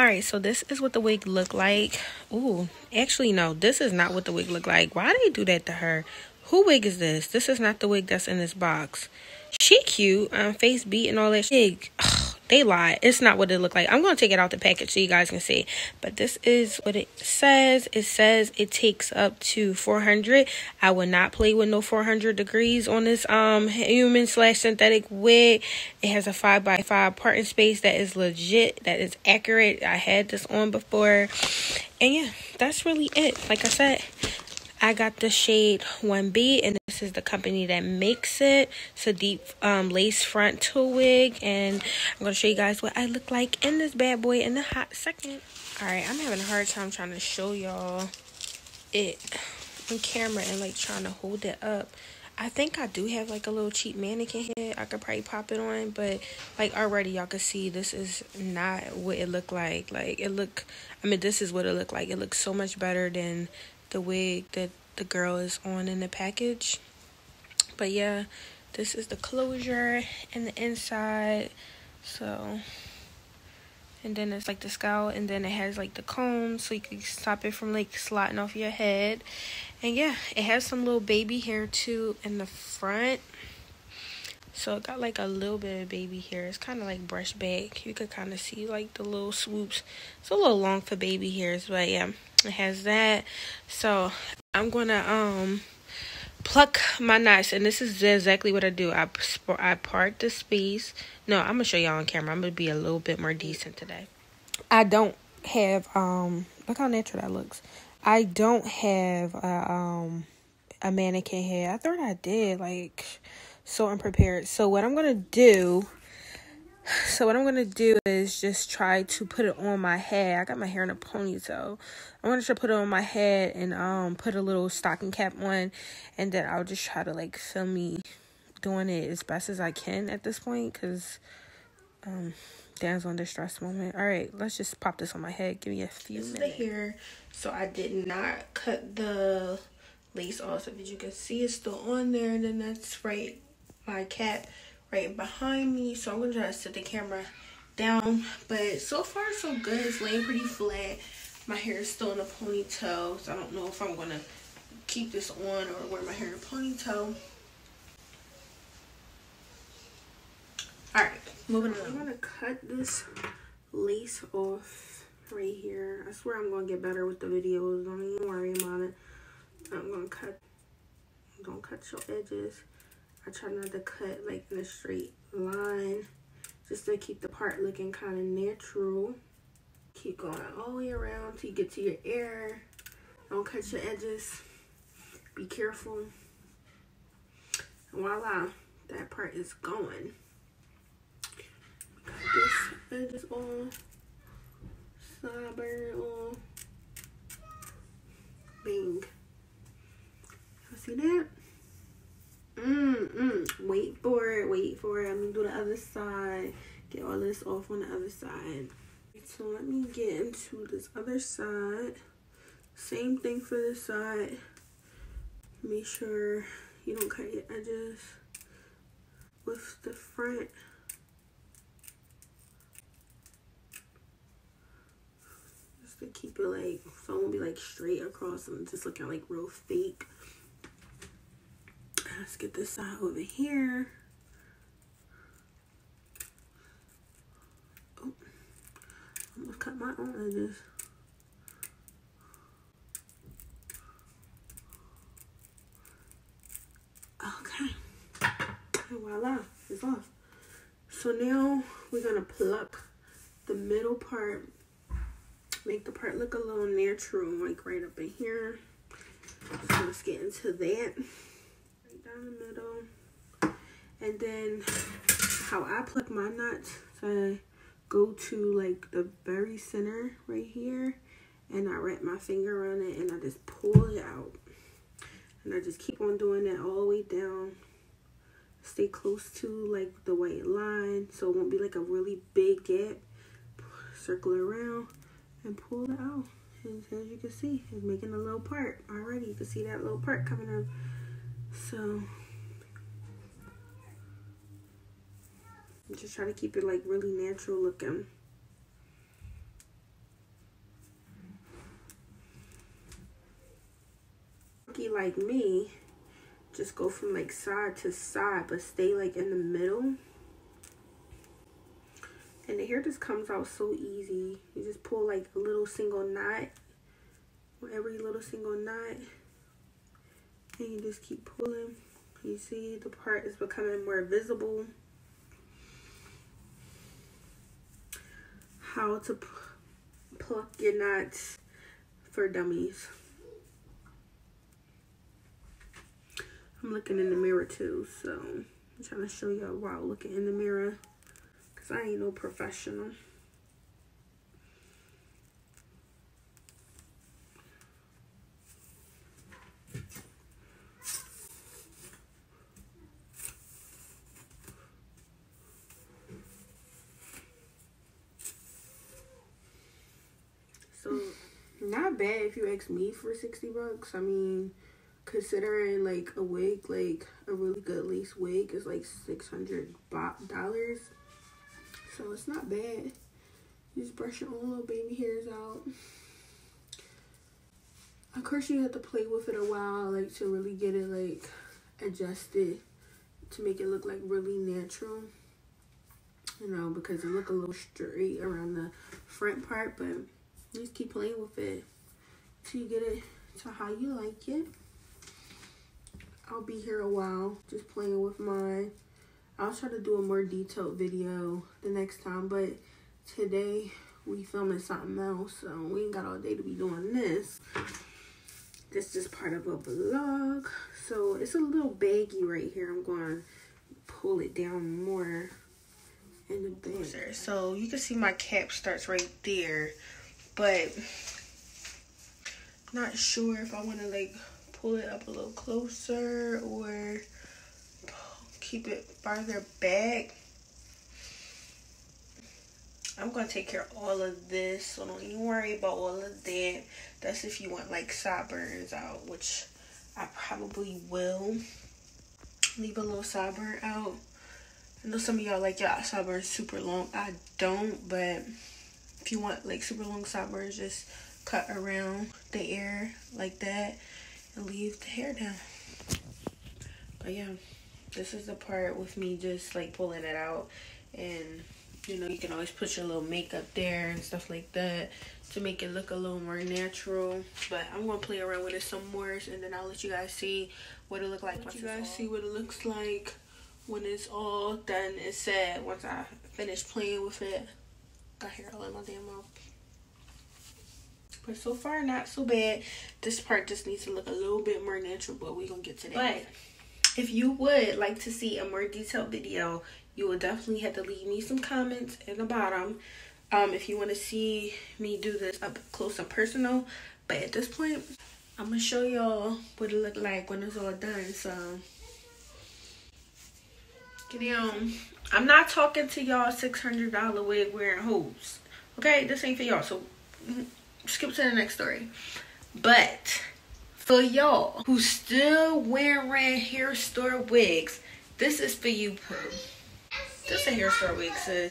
All right, so this is what the wig looked like. Ooh, actually, no, this is not what the wig looked like. Why did they do that to her? Who wig is this? This is not the wig that's in this box. She cute, um, face beat and all that shit. They lie. It's not what it looked like. I'm going to take it out the package so you guys can see. But this is what it says. It says it takes up to 400. I would not play with no 400 degrees on this um human slash synthetic wig. It has a 5 by 5 parting space that is legit. That is accurate. I had this on before. And yeah, that's really it. Like I said, I got the shade 1B, and this is the company that makes it. It's a deep um, lace front two wig, and I'm going to show you guys what I look like in this bad boy in a hot second. Alright, I'm having a hard time trying to show y'all it on camera and like trying to hold it up. I think I do have like a little cheap mannequin head. I could probably pop it on, but like already y'all can see this is not what it looked like. Like it look, I mean this is what it looked like. It looks so much better than the wig that the girl is on in the package. But yeah, this is the closure and the inside. So, and then it's like the scout, and then it has like the comb so you can stop it from like slotting off your head. And yeah, it has some little baby hair too in the front. So it got like a little bit of baby hair. It's kind of like brushed back. You could kind of see like the little swoops. It's a little long for baby hairs, but yeah, it has that. So I'm gonna um pluck my knots, and this is exactly what I do. I I part the space. No, I'm gonna show y'all on camera. I'm gonna be a little bit more decent today. I don't have um. Look how natural that looks. I don't have a um a mannequin head. I thought I did. Like so unprepared. So what I'm gonna do so what I'm gonna do is just try to put it on my head. I got my hair in a ponytail. I'm gonna try to put it on my head and um put a little stocking cap on, and then I'll just try to like film me doing it as best as I can at this point, cause um Dan's on distress moment. All right, let's just pop this on my head. Give me a few this minutes. Is the hair. So I did not cut the lace off. So as you can see, it's still on there, and then that's right my cat right behind me. So I'm gonna try to set the camera down. But so far so good. It's laying pretty flat. My hair is still in a ponytail. So I don't know if I'm gonna keep this on or wear my hair in a ponytail. Alright, moving on. I'm gonna cut this lace off right here. I swear I'm gonna get better with the videos. Don't even worry about it. I'm gonna cut don't cut your edges. I try not to cut like in a straight line just to keep the part looking kind of natural. Keep going all the way around till you get to your ear. Don't cut your edges. Be careful. And voila, that part is going. Cut this edges on. Sideburn on. Bing. You see that? Mm, mm. Wait for it. Wait for it. I'm to do the other side. Get all this off on the other side. So let me get into this other side. Same thing for this side. Make sure you don't cut your edges with the front. Just to keep it like, so it won't be like straight across and just looking like real fake. Let's get this side over here. Oh, almost cut my own edges. Okay. And voila, it's off. So now we're gonna pluck the middle part, make the part look a little natural, like right up in here. So let's get into that down the middle. And then how I pluck my knots, so I go to like the very center right here and I wrap my finger around it and I just pull it out. And I just keep on doing that all the way down. Stay close to like the white line so it won't be like a really big gap. Circle around and pull it out. And as you can see, it's making a little part already. You can see that little part coming out. So just try to keep it like really natural looking. like me just go from like side to side but stay like in the middle. And the hair just comes out so easy. You just pull like a little single knot every little single knot. And you just keep pulling. You see the part is becoming more visible. How to pluck your knots for dummies. I'm looking in the mirror too, so I'm trying to show y'all while looking in the mirror. Because I ain't no professional. So, not bad if you ask me for 60 bucks. I mean, considering like a wig, like a really good lace wig is like six hundred dollars. So it's not bad. You just brush your own little baby hairs out. Of course, you have to play with it a while, like to really get it like adjusted to make it look like really natural. You know, because it look a little straight around the front part, but just keep playing with it till you get it to how you like it. I'll be here a while just playing with mine. I'll try to do a more detailed video the next time, but today we filming something else, so we ain't got all day to be doing this. This is part of a vlog, so it's a little baggy right here. I'm going to pull it down more in the back. So you can see my cap starts right there, but not sure if I want to like pull it up a little closer or keep it farther back. I'm going to take care of all of this, so don't even worry about all of that. That's if you want like sideburns out, which I probably will. Leave a little sideburn out. I know some of y'all like y'all sideburns super long. I don't, but if you want like super long sideburns, just cut around the air like that and leave the hair down. But yeah, this is the part with me just like pulling it out. And you know you can always put your little makeup there and stuff like that to make it look a little more natural. But i'm gonna play around with it some more and then i'll let you guys see what it look like let you guys see what it looks like when it's all done and said once i finish playing with it got hair all in my damn mouth but so far, not so bad. This part just needs to look a little bit more natural, but we're going to get to that. But if you would like to see a more detailed video, you will definitely have to leave me some comments in the bottom. Um, if you want to see me do this up close and personal. But at this point, I'm going to show y'all what it looked like when it's all done. So, get on. I'm not talking to y'all $600 wig wearing hoes. Okay, this ain't for y'all. So, mm, skip to the next story. But for y'all who still wearing hair store wigs, this is for you, Pooh. This a hair store wig, sis.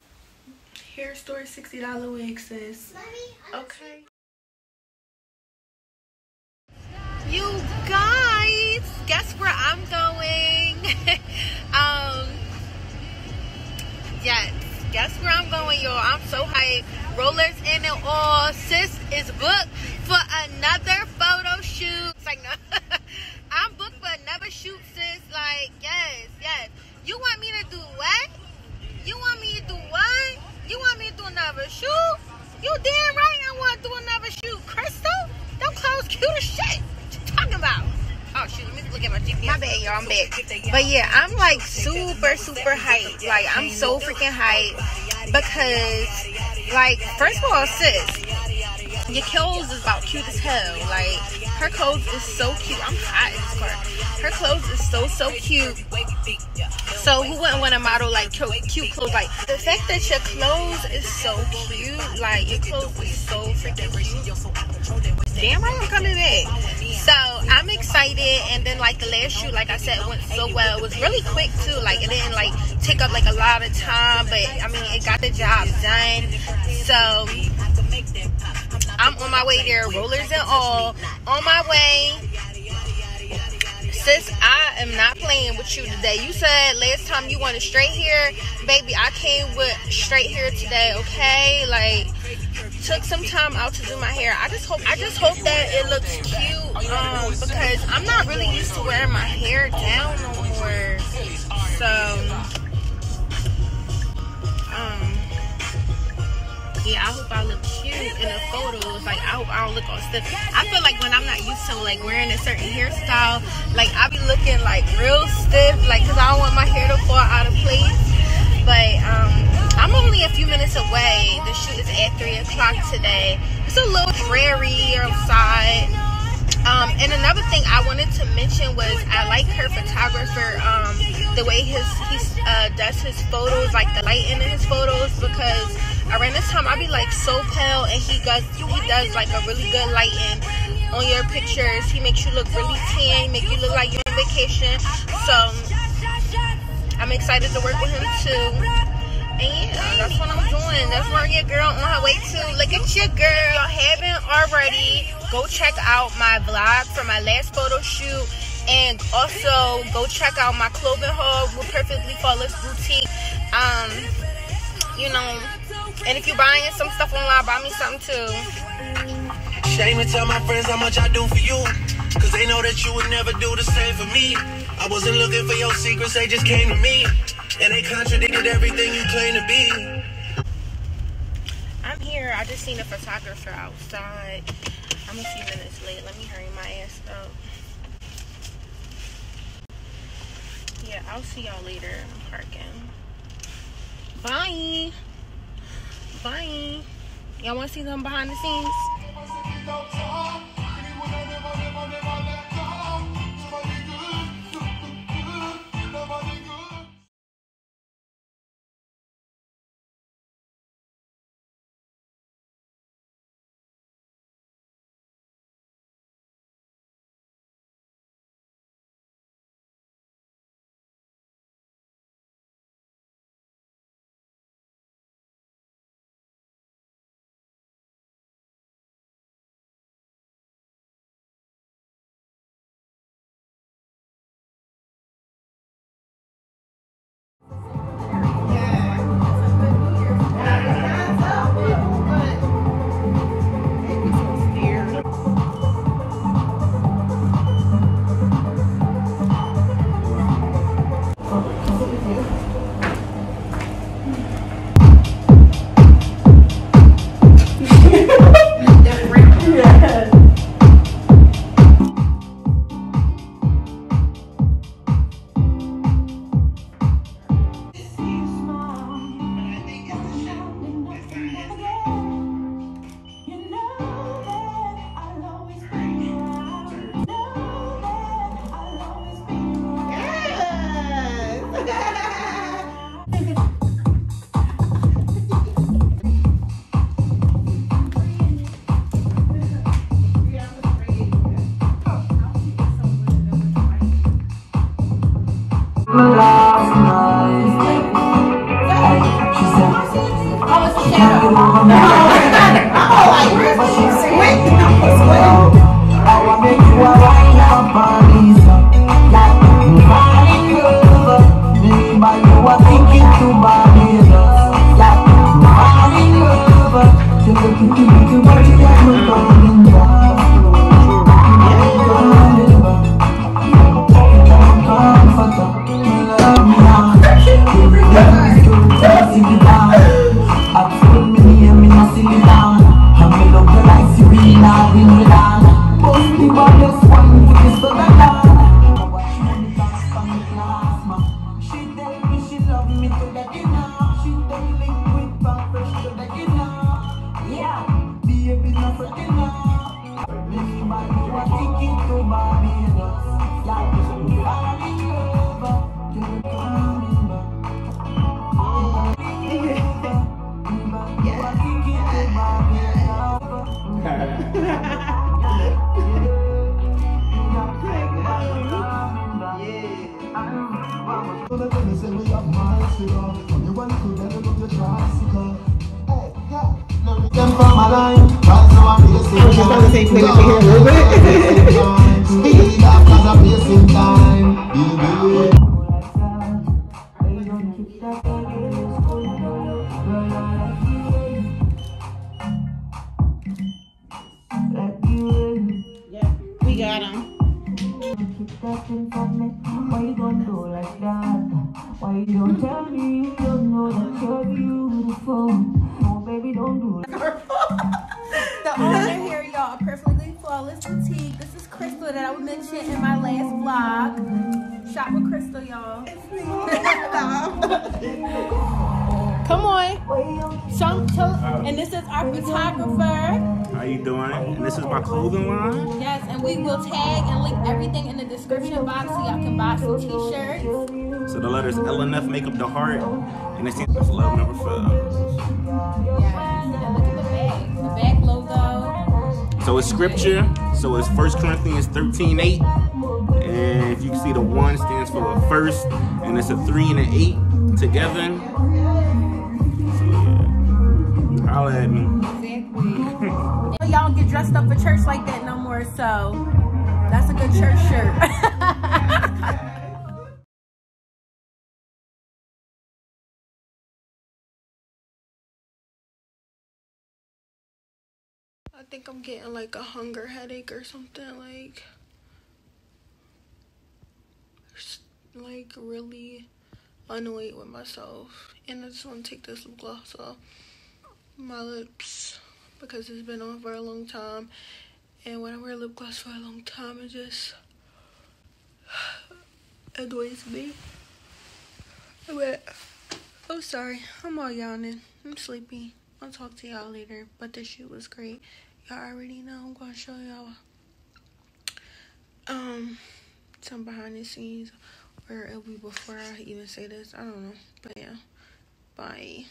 Hair store $60 wig, sis. Okay. You guys, guess where I'm going? yes, guess where I'm going, y'all. I'm so hyped rollers in and all. Sis is booked for another photo shoot. It's like, no. I'm booked for another shoot, sis. Like, yes, yes. You want me to do what? You want me to do what? You want me to do another shoot? You damn right I want to do another shoot. Crystal, them clothes cute as shit. What you talking about? Oh shoot, let me look at my GPS. My bad, y'all. I'm back. But yeah, I'm like super, super hyped. Like I'm so freaking hyped because like, first of all, sis, your clothes is about cute as hell. Like, her clothes is so cute. I'm hot in this car. Her clothes is so, so cute. So, who wouldn't want to model, like, cute clothes? Like, the fact that your clothes is so cute, like, your clothes is so freaking cute. Damn I'm coming back. So, I'm excited. And then, like, the last shoot, like I said, went so well. It was really quick, too. Like, it didn't, like, take up, like, a lot of time. But, I mean, it got the job done. So I'm on my way there, rollers and all. On my way sis, I am not playing with you today. You said last time you wanted straight hair. Baby, I came with straight hair today, okay? Like took some time out to do my hair. I just hope I just hope that it looks cute. Um, because I'm not really used to wearing my hair down no more. So um yeah, I hope I look cute in the photos. Like I hope I don't look all stiff. I feel like when I'm not used to like wearing a certain hairstyle, like I be looking like real stiff, like cause I don't want my hair to fall out of place. But um I'm only a few minutes away. The shoot is at 3 o'clock today. It's a little dreary outside. Um, and another thing I wanted to mention was I like her photographer, um, the way his he uh, does his photos, like the lighting in his photos, because around this time I be like so pale, and he does he does like a really good lighting on your pictures. He makes you look really tan, make you look like you're on vacation. So I'm excited to work with him too. And yeah, that's what I'm doing. That's where your girl on her way to. Look at your girl. Y'all haven't already, go check out my vlog for my last photo shoot. And also go check out my clothing haul with Perfectly Flawless Boutique. Um, you know, and if you're buying some stuff online, buy me something too. Shame to tell my friends how much I do for you. Cause they know that you would never do the same for me. I wasn't looking for your secrets, they just came to me. And they contradicted everything you claim to be. I'm here. I just seen a photographer outside. I'm a few minutes late. Let me hurry my ass up. Yeah, I'll see y'all later. I'm parking. Bye. Bye. Y'all want to see them behind the scenes? I was just going vlog. Shop with Crystal, y'all. Come on. Some, some, and this is our photographer. How you doing? And this is my clothing line. Yes, and we will tag and link everything in the description box so y'all can buy some t-shirts. So the letters LNF make up the heart, and it's that's love never fails. Yes, and look at the bag. The bag logo. So it's scripture. So it's 1 Corinthians 13, 8. And if you can see the one stands for a first, and it's a three and an eight together. So yeah. Holla at me. Exactly. y'all get dressed up for church like that no more, so that's a good church shirt. I think I'm getting like a hunger headache or something like just, like really annoyed with myself. And I just want to take this lip gloss off my lips because it's been on for a long time. And when I wear lip gloss for a long time, it just annoys me. But I'm sorry, I'm all yawning. I'm sleepy. I'll talk to y'all later. But the shoot was great. Y'all already know I'm gonna show y'all um some behind the scenes or it'll be before I even say this. I don't know. But yeah. Bye.